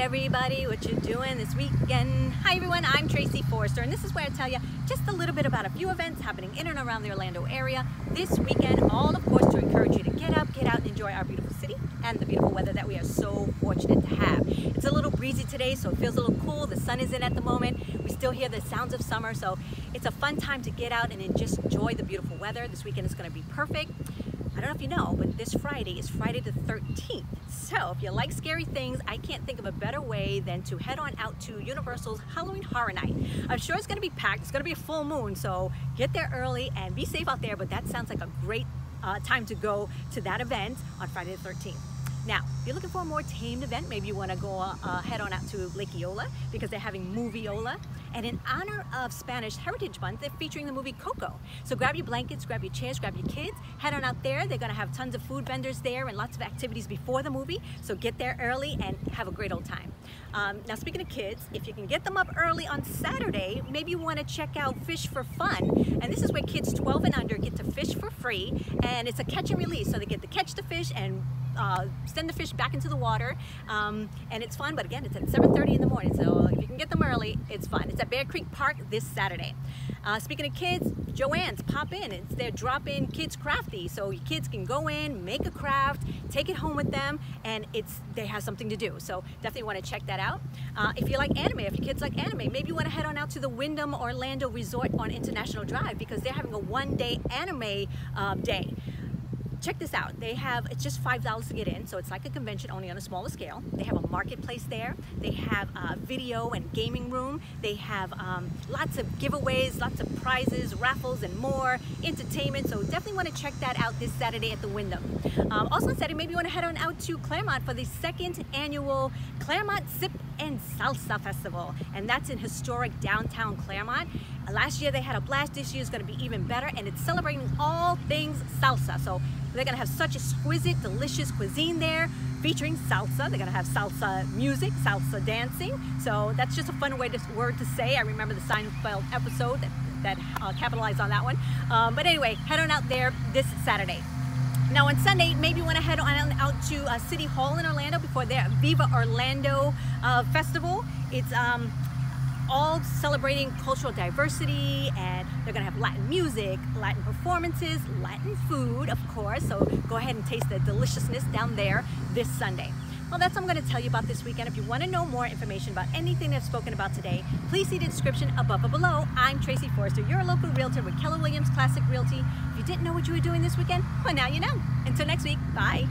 everybody, what you doing this weekend? Hi everyone, I'm Tracey Forrester and this is where I tell you just a little bit about a few events happening in and around the Orlando area this weekend, all of course to encourage you to get up, get out and enjoy our beautiful city and the beautiful weather that we are so fortunate to have. It's a little breezy today so it feels a little cool, the sun is in at the moment, we still hear the sounds of summer so it's a fun time to get out and just enjoy the beautiful weather. This weekend is going to be perfect. I don't know if you know, but this Friday is Friday the 13th. So if you like scary things, I can't think of a better way than to head on out to Universal's Halloween Horror Night. I'm sure it's gonna be packed, it's gonna be a full moon, so get there early and be safe out there, but that sounds like a great uh, time to go to that event on Friday the 13th. Now, if you're looking for a more tamed event, maybe you want to go uh, head on out to Lake Eola because they're having Movieola. And in honor of Spanish Heritage Month, they're featuring the movie Coco. So grab your blankets, grab your chairs, grab your kids, head on out there. They're going to have tons of food vendors there and lots of activities before the movie. So get there early and have a great old time. Um, now, speaking of kids, if you can get them up early on Saturday, maybe you want to check out Fish for Fun. And this is where kids 12 and under get to fish for free. And it's a catch and release. So they get to catch the fish and uh, send the fish back into the water um, and it's fun but again it's at 7:30 in the morning so if you can get them early it's fun. It's at Bear Creek Park this Saturday. Uh, speaking of kids Joann's pop in. It's their drop-in kids crafty so your kids can go in make a craft take it home with them and it's they have something to do. So definitely want to check that out. Uh, if you like anime if your kids like anime maybe you want to head on out to the Wyndham Orlando Resort on International Drive because they're having a one-day anime um, day check this out. They have, it's just $5 to get in, so it's like a convention only on a smaller scale. They have a marketplace there. They have a video and gaming room. They have um, lots of giveaways, lots of prizes, raffles, and more, entertainment. So definitely want to check that out this Saturday at the Wyndham. Um, also on Saturday, maybe you want to head on out to Clermont for the second annual Clermont Sip and Salsa Festival. And that's in historic downtown Clermont. Last year they had a blast. This year is going to be even better. And it's celebrating all things salsa. So they're gonna have such exquisite, delicious cuisine there featuring salsa. They're gonna have salsa music, salsa dancing. So that's just a fun way to, word to say. I remember the Seinfeld episode that, that uh, capitalized on that one. Um, but anyway, head on out there this Saturday. Now on Sunday, maybe you want to head on out to uh, City Hall in Orlando before their Viva Orlando uh, Festival. It's um, all celebrating cultural diversity and they're gonna have Latin music, Latin performances, Latin food, of course. So go ahead and taste the deliciousness down there this Sunday. Well, that's what I'm going to tell you about this weekend. If you want to know more information about anything I've spoken about today, please see the description above or below. I'm Tracey Forrester, your local realtor with Keller Williams Classic Realty. If you didn't know what you were doing this weekend, well, now you know. Until next week, bye.